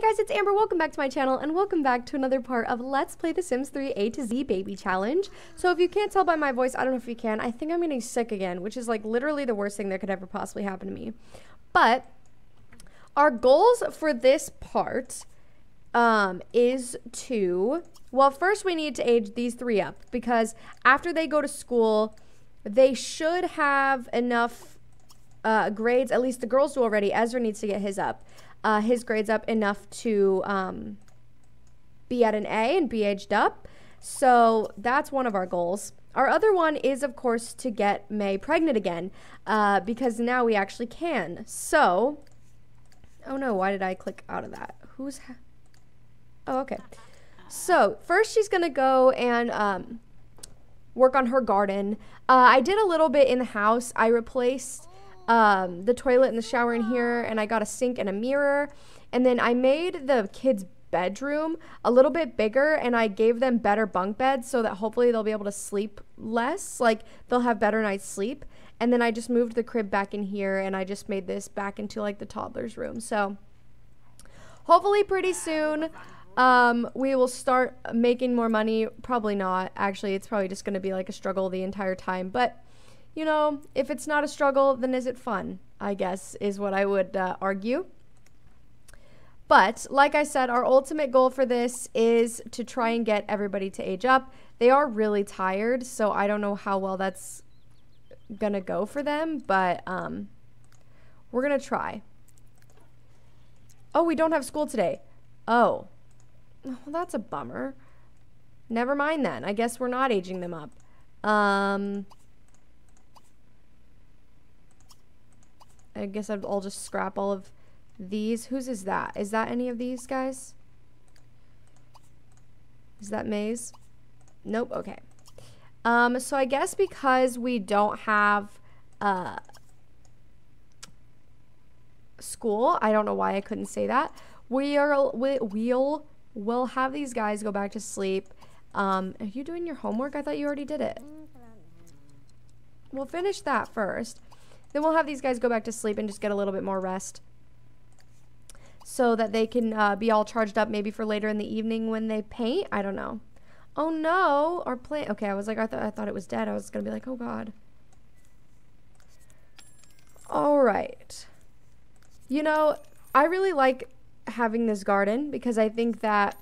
Hey guys, it's Amber. Welcome back to my channel and welcome back to another part of Let's Play The Sims 3 A to Z Baby Challenge. So if you can't tell by my voice, I don't know if you can, I think I'm getting sick again, which is like literally the worst thing that could ever possibly happen to me. But our goals for this part um, is to, well, first we need to age these three up because after they go to school, they should have enough uh, grades, at least the girls do already. Ezra needs to get his up uh, his grades up enough to um, be at an A and be aged up. So that's one of our goals. Our other one is, of course, to get May pregnant again uh, because now we actually can. So, oh no, why did I click out of that? Who's. oh, okay. So, first she's going to go and um, work on her garden. Uh, I did a little bit in the house. I replaced um, the toilet and the shower in here, and I got a sink and a mirror. And then I made the kids' bedroom a little bit bigger, and I gave them better bunk beds so that hopefully they'll be able to sleep less. Like they'll have better night's sleep. And then I just moved the crib back in here, and I just made this back into like the toddler's room. So hopefully pretty soon. Um, we will start making more money. Probably not. Actually, it's probably just going to be like a struggle the entire time. But you know, if it's not a struggle, then is it fun? I guess is what I would uh, argue. But like I said, our ultimate goal for this is to try and get everybody to age up. They are really tired, so I don't know how well that's gonna go for them, but um, we're gonna try. Oh, we don't have school today. Oh, well, that's a bummer. Never mind then. I guess we're not aging them up. Um, I guess I'll just scrap all of these. Whose is that? Is that any of these guys? Is that May's? Nope. Okay. Um, so I guess because we don't have uh, school, I don't know why I couldn't say that. We are we, we'll we'll have these guys go back to sleep. Um, are you doing your homework? I thought you already did it. We'll finish that first. Then we'll have these guys go back to sleep and just get a little bit more rest. So that they can uh, be all charged up maybe for later in the evening when they paint. I don't know. Oh no, our plant. Okay, I was like, I, th I thought it was dead. I was going to be like, oh god. All right. You know, I really like having this garden because I think that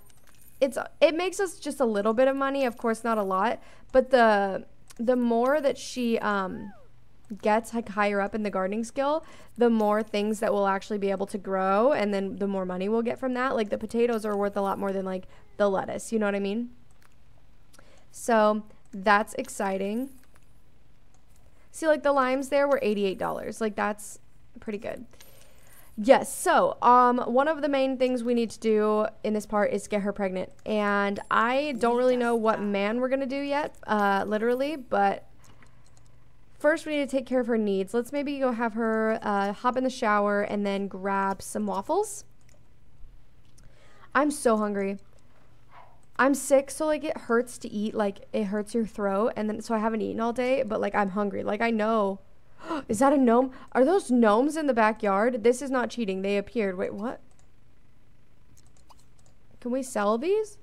it's it makes us just a little bit of money, of course not a lot, but the the more that she um gets like higher up in the gardening skill, the more things that we'll actually be able to grow and then the more money we'll get from that. Like the potatoes are worth a lot more than like the lettuce, you know what I mean? So, that's exciting. See like the limes there were $88. Like that's pretty good. Yes, so um, one of the main things we need to do in this part is get her pregnant. And I don't really know what man we're going to do yet, uh, literally, but First, we need to take care of her needs. Let's maybe go have her uh, hop in the shower and then grab some waffles. I'm so hungry. I'm sick, so like it hurts to eat. Like it hurts your throat, and then so I haven't eaten all day. But like I'm hungry. Like I know. is that a gnome? Are those gnomes in the backyard? This is not cheating. They appeared. Wait, what? Can we sell these?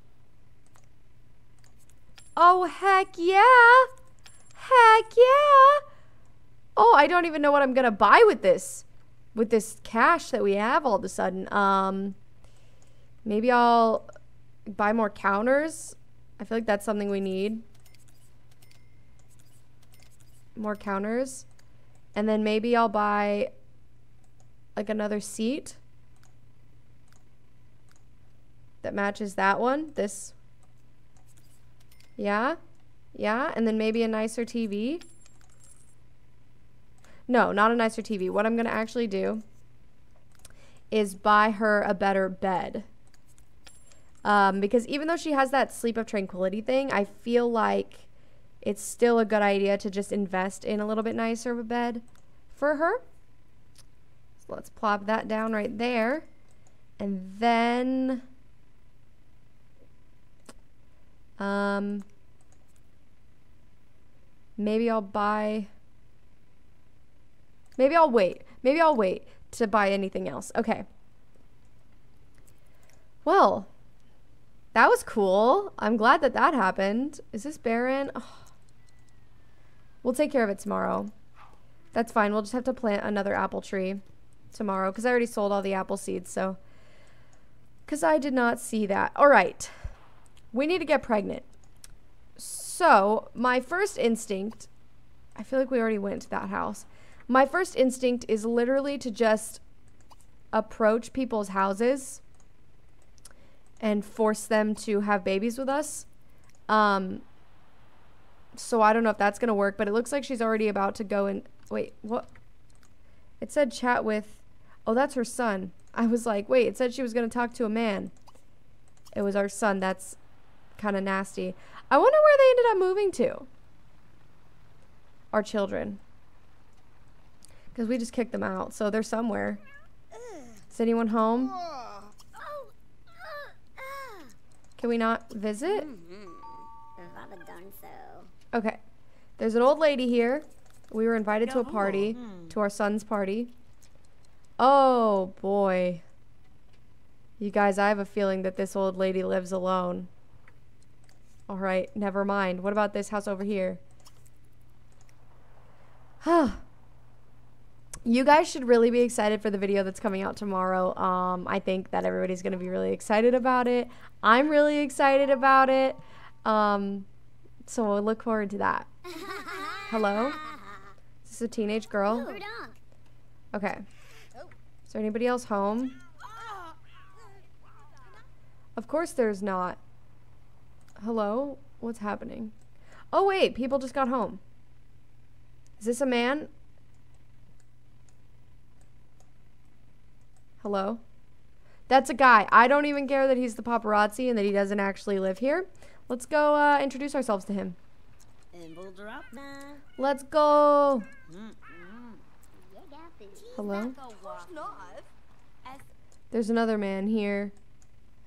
Oh heck yeah! Heck yeah! Oh, I don't even know what I'm gonna buy with this. With this cash that we have all of a sudden. Um, maybe I'll buy more counters. I feel like that's something we need. More counters. And then maybe I'll buy like another seat that matches that one. This. Yeah. Yeah, and then maybe a nicer TV. No, not a nicer TV. What I'm going to actually do is buy her a better bed. Um, because even though she has that sleep of tranquility thing, I feel like it's still a good idea to just invest in a little bit nicer of a bed for her. So let's plop that down right there. And then... Um, Maybe I'll buy... Maybe I'll wait. Maybe I'll wait to buy anything else. Okay. Well, that was cool. I'm glad that that happened. Is this barren? Oh. We'll take care of it tomorrow. That's fine. We'll just have to plant another apple tree tomorrow because I already sold all the apple seeds. So, because I did not see that. All right. We need to get pregnant. So, my first instinct, I feel like we already went to that house. My first instinct is literally to just approach people's houses and force them to have babies with us. Um, so I don't know if that's going to work, but it looks like she's already about to go and wait, what? It said chat with, oh, that's her son. I was like, wait, it said she was going to talk to a man. It was our son. That's kind of nasty. I wonder where they ended up moving to. Our children. Because we just kicked them out, so they're somewhere. Is anyone home? Can we not visit? Okay. There's an old lady here. We were invited to a party, to our son's party. Oh, boy. You guys, I have a feeling that this old lady lives alone. All right, never mind. What about this house over here? Huh. You guys should really be excited for the video that's coming out tomorrow. Um, I think that everybody's going to be really excited about it. I'm really excited about it. Um, so we'll look forward to that. Hello? Is this a teenage girl? Okay. Is there anybody else home? Of course there's not. Hello? What's happening? Oh, wait. People just got home. Is this a man? Hello? That's a guy. I don't even care that he's the paparazzi and that he doesn't actually live here. Let's go uh, introduce ourselves to him. Let's go. Hello? There's another man here.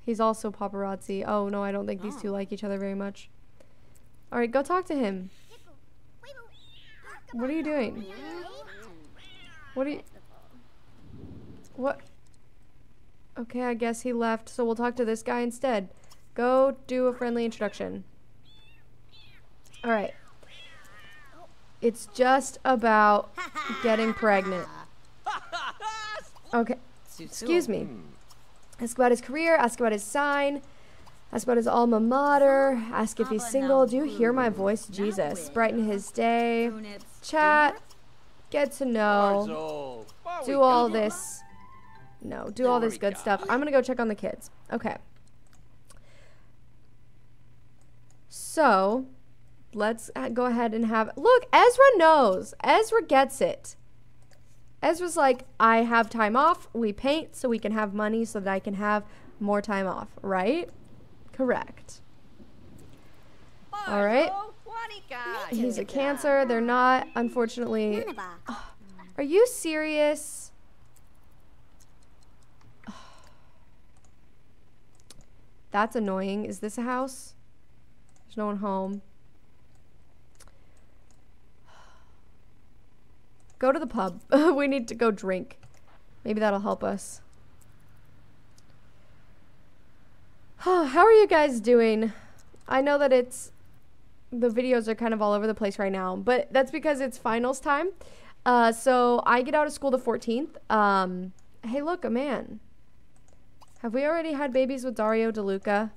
He's also paparazzi. Oh, no, I don't think these two like each other very much. All right, go talk to him. What are you doing? What are you... What? Okay, I guess he left, so we'll talk to this guy instead. Go do a friendly introduction. Alright. It's just about getting pregnant. Okay. Excuse me. Ask about his career, ask about his sign, ask about his alma mater, ask if he's single. Do you hear my voice? Jesus. Brighten his day. Chat. Get to know. Do all this. No, do all this good stuff. I'm gonna go check on the kids. Okay. So, let's uh, go ahead and have. Look, Ezra knows. Ezra gets it. Ezra's like, I have time off. We paint so we can have money so that I can have more time off, right? Correct. All right. He's a cancer. They're not, unfortunately. Are you serious? That's annoying. Is this a house? There's no one home. Go to the pub. we need to go drink. Maybe that'll help us. How are you guys doing? I know that it's the videos are kind of all over the place right now, but that's because it's finals time. Uh, so I get out of school the 14th. Um, hey, look, a man. Have we already had babies with Dario DeLuca?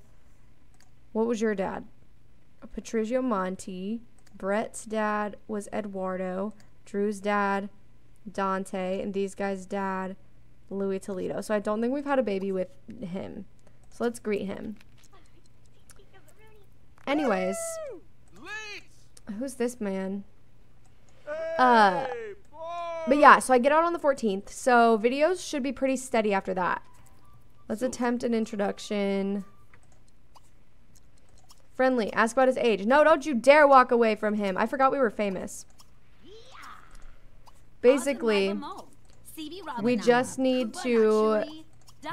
What was your dad? Patrizio Monti. Brett's dad was Eduardo. Drew's dad, Dante, and these guys' dad, Louis Toledo. So I don't think we've had a baby with him. So let's greet him. Anyways, who's this man? Uh, but yeah, so I get out on the 14th. So videos should be pretty steady after that. Let's attempt an introduction. Friendly. Ask about his age. No, don't you dare walk away from him. I forgot we were famous. Basically, we just need to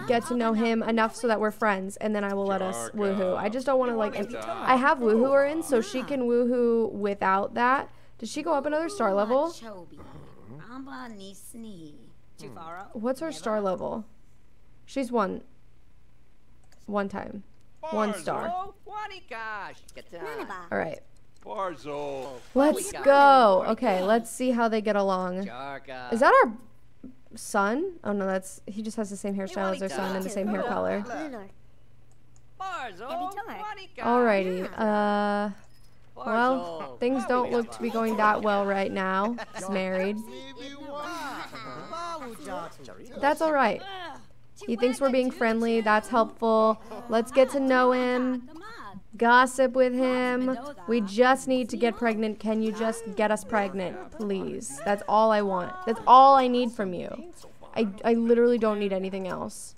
get to know him enough so that we're friends, and then I will let us woohoo. I just don't want to like. I have woohooer in, so she can woohoo without that. Did she go up another star level? What's her star level? She's one. One time. One star. Oh, Wanikash. Kata. All right. Barzo. Let's go. Okay, let's see how they get along. Jarga. Is that our son? Oh no, that's he just has the same hairstyle as our son and the same hair color. Barzo. Wanikash. Alrighty. Uh, well, things don't look to be going that well right now. He's married. That's all right. He thinks we're being friendly. That's helpful. Let's get to know him. Gossip with him. We just need to get pregnant. Can you just get us pregnant, please? That's all I want. That's all I need from you. I, I literally don't need anything else.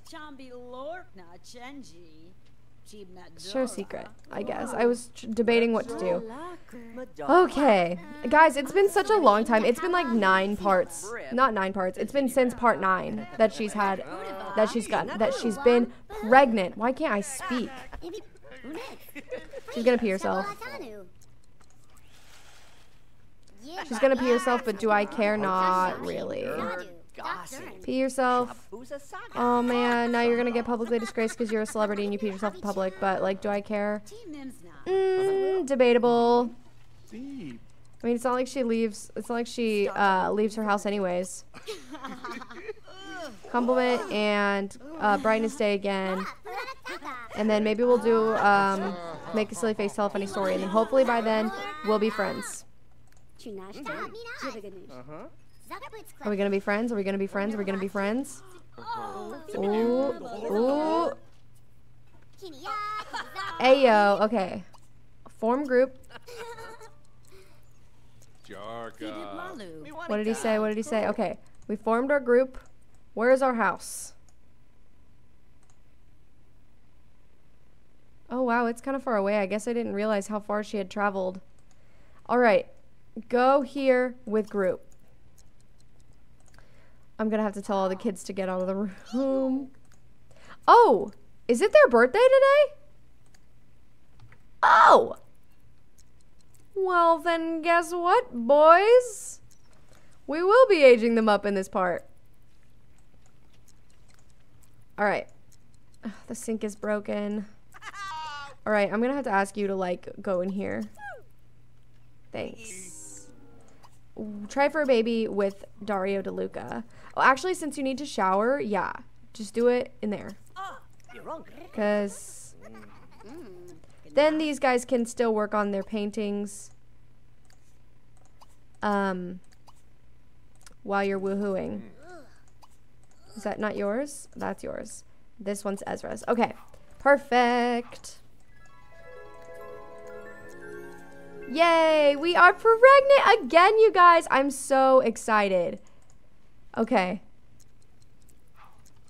Sure, secret, I guess. I was debating what to do. Okay. Guys, it's been such a long time. It's been like nine parts. Not nine parts. It's been since part nine that she's had, that she's got, that she's been pregnant. Why can't I speak? She's gonna pee herself. She's gonna pee herself, but do I care? Not really. Pee yourself. Oh man, now you're gonna get publicly disgraced because you're a celebrity and you pee yourself in public. But like, do I care? Mm, debatable. Deep. I mean, it's not like she leaves. It's not like she uh, leaves her house anyways. Compliment and uh, brightness day again, and then maybe we'll do um, make a silly face, tell a funny story, and then hopefully by then we'll be friends. Are we gonna be friends? Are we gonna be friends? Are we gonna be friends? Ooh, ooh. Ayo. Okay. Form group. Jarka. What did he say? What did he say? Okay. We formed our group. Where is our house? Oh, wow. It's kind of far away. I guess I didn't realize how far she had traveled. All right. Go here with group. I'm going to have to tell all the kids to get out of the room. Oh, is it their birthday today? Oh. Well, then guess what, boys? We will be aging them up in this part. All right. Ugh, the sink is broken. All right, I'm going to have to ask you to like go in here. Thanks. Try for a baby with Dario DeLuca. Oh, actually, since you need to shower, yeah, just do it in there. Ah, because then these guys can still work on their paintings um, while you're woohooing. Is that not yours? That's yours. This one's Ezra's. Okay, perfect. Yay, we are pregnant again, you guys. I'm so excited. Okay.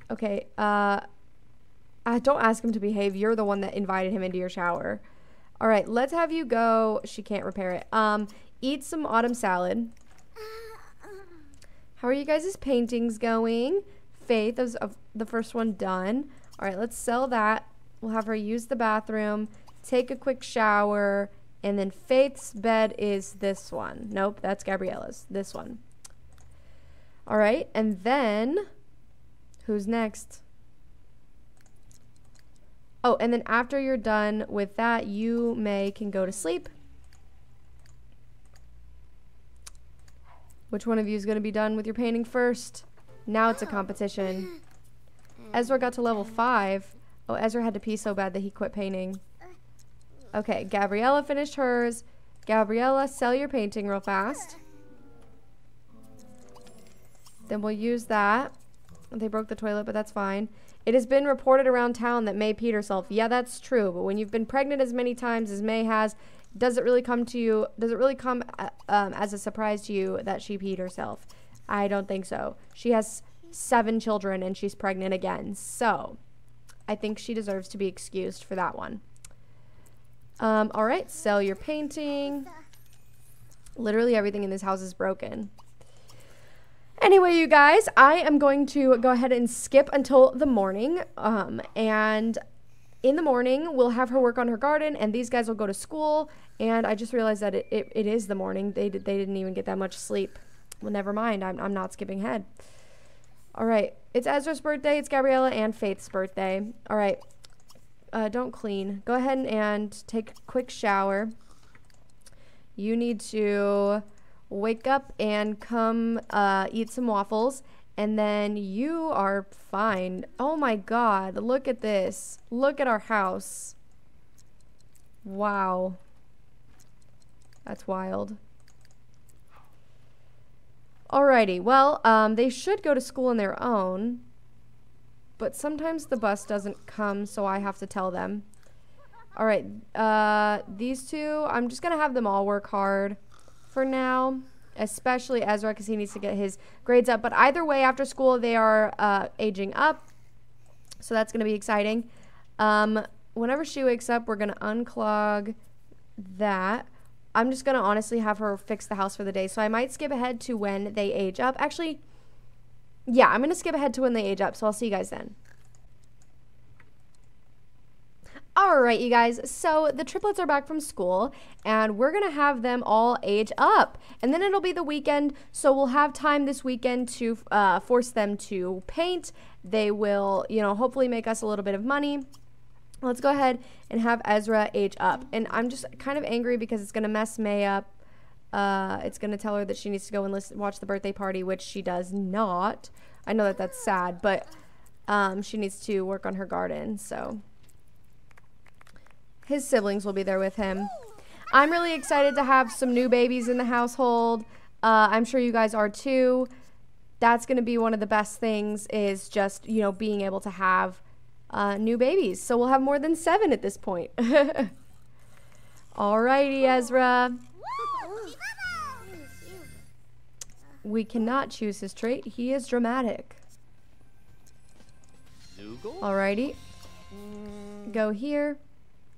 Okay, uh, uh, don't ask him to behave. You're the one that invited him into your shower. All right, let's have you go. She can't repair it. Um, eat some autumn salad. How are you guys' paintings going? Faith is of the first one done. All right, let's sell that. We'll have her use the bathroom, take a quick shower, and then Faith's bed is this one. Nope, that's Gabriella's. This one. All right, and then who's next? Oh, and then after you're done with that, you may can go to sleep. Which one of you is going to be done with your painting first? Now it's a competition. Ezra got to level 5. Oh, Ezra had to pee so bad that he quit painting. Okay, Gabriella finished hers. Gabriella, sell your painting real fast. Then we'll use that. They broke the toilet, but that's fine. It has been reported around town that May peed herself. Yeah, that's true. But when you've been pregnant as many times as May has, does it really come to you? Does it really come uh, um, as a surprise to you that she peed herself? I don't think so. She has seven children and she's pregnant again. So I think she deserves to be excused for that one. Um, all right, sell your painting. Literally everything in this house is broken. Anyway, you guys, I am going to go ahead and skip until the morning. Um, and in the morning, we'll have her work on her garden, and these guys will go to school. And I just realized that it, it, it is the morning. They, did, they didn't even get that much sleep. Well, never mind. I'm, I'm not skipping ahead. All right. It's Ezra's birthday, it's Gabriella and Faith's birthday. All right. uh, don't clean. Go ahead and take a quick shower. You need to wake up and come uh, eat some waffles, and then you are fine. Oh my god, look at this. Look at our house. Wow. That's wild. Alrighty, well, um, they should go to school on their own, but sometimes the bus doesn't come, so I have to tell them. Alright, uh, these two, I'm just gonna have them all work hard for now, especially Ezra, because he needs to get his grades up. But either way, after school, they are uh, aging up, so that's gonna be exciting. Um, whenever she wakes up, we're gonna unclog that. I'm just gonna honestly have her fix the house for the day. So I might skip ahead to when they age up. Actually, yeah, I'm gonna skip ahead to when they age up. So I'll see you guys then. All right, you guys. So the triplets are back from school, and we're gonna have them all age up, and then it'll be the weekend. So we'll have time this weekend to uh, force them to paint. They will, you know, hopefully make us a little bit of money let's go ahead and have Ezra age up. And I'm just kind of angry because it's to mess May up. Uh, it's to tell her that she needs to go and listen, watch the birthday party, which she does not. I know that that's sad, but um, she needs to work on her garden. So his siblings will be there with him. I'm really excited to have some new babies in the household. Uh, I'm sure you guys are too. That's going to be one of the best things is just, you know, being able to have uh, new babies. So we'll have more than seven at this point. Alrighty, Ezra. We cannot choose his trait. He is dramatic. Alrighty. Go here.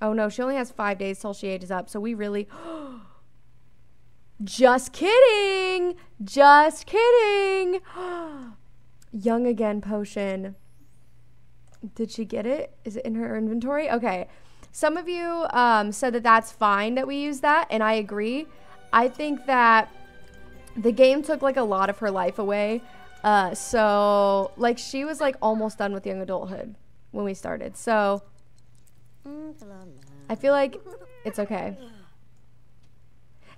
Oh no, she only has five days till she ages up. So we really... Just kidding! Just kidding! Young again potion. Did she get it? Is it in her inventory? Okay. Some of you um, said that that's fine that we use that, and I agree. I think that the game took like a lot of her life away. Uh, so, like, she was like almost done with young adulthood when we started. So, I feel like it's okay.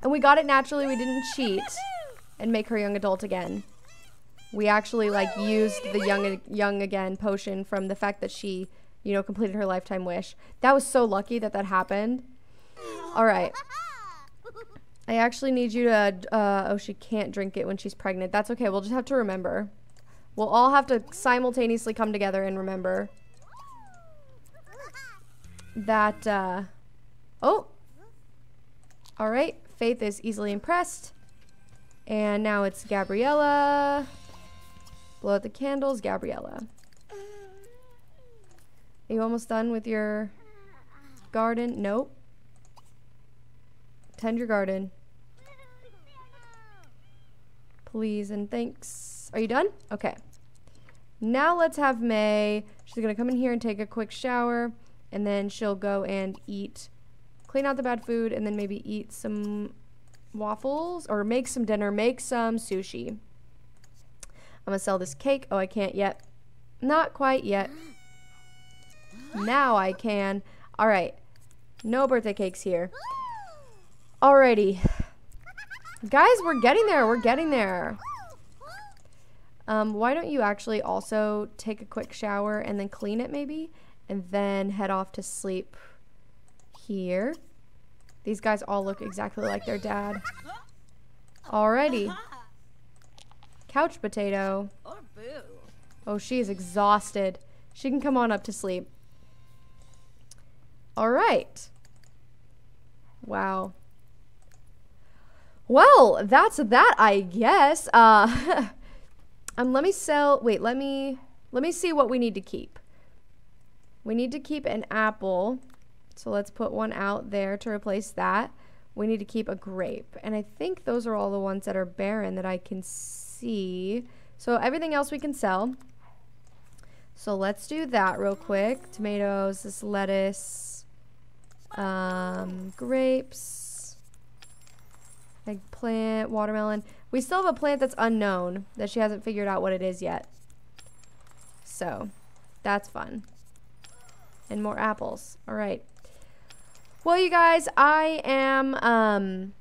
And we got it naturally. We didn't cheat and make her young adult again. We actually like used the young young again potion from the fact that she you know completed her lifetime wish. That was so lucky that that happened. All right. I actually need you to uh, oh she can't drink it when she's pregnant. That's okay. We'll just have to remember. We'll all have to simultaneously come together and remember that uh oh all right faith is easily impressed and now it's gabriella Blow out the candles, Gabriella. Are you almost done with your garden? Nope. Tend your garden. Please and thanks. Are you done? Okay. Now let's have May. She's to come in here and take a quick shower. And then she'll go and eat, clean out the bad food, and then maybe eat some waffles or make some dinner, make some sushi. I'm gonna sell this cake. Oh, I can't yet. Not quite yet. Now I can. All right. No birthday cakes here. Alrighty. Guys, we're getting there. We're getting there. Um, why don't you actually also take a quick shower and then clean it maybe? And then head off to sleep here. These guys all look exactly like their dad. Alrighty. Couch potato. Oh, she is exhausted. She can come on up to sleep. All right. Wow. Well, that's that, I guess. Uh, um, let me sell. Wait, let me let me see what we need to keep. We need to keep an apple, so let's put one out there to replace that. We need to keep a grape, and I think those are all the ones that are barren that I can see. So everything else we can sell. So let's do that real quick. Tomatoes, this lettuce, um, grapes, eggplant, watermelon. We still have a plant that's unknown that she hasn't figured out what it is yet. So that's fun. And more apples. All right. Well, you guys, I am um,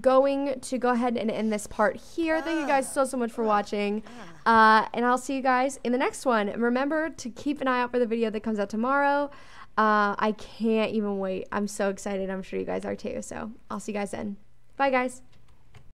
going to go ahead and end this part here. Thank you guys so, so much for watching. Uh, and I'll see you guys in the next one. And remember to keep an eye out for the video that comes out tomorrow. Uh, I can't even wait. I'm so excited. I'm sure you guys are too. So I'll see you guys then. Bye, guys.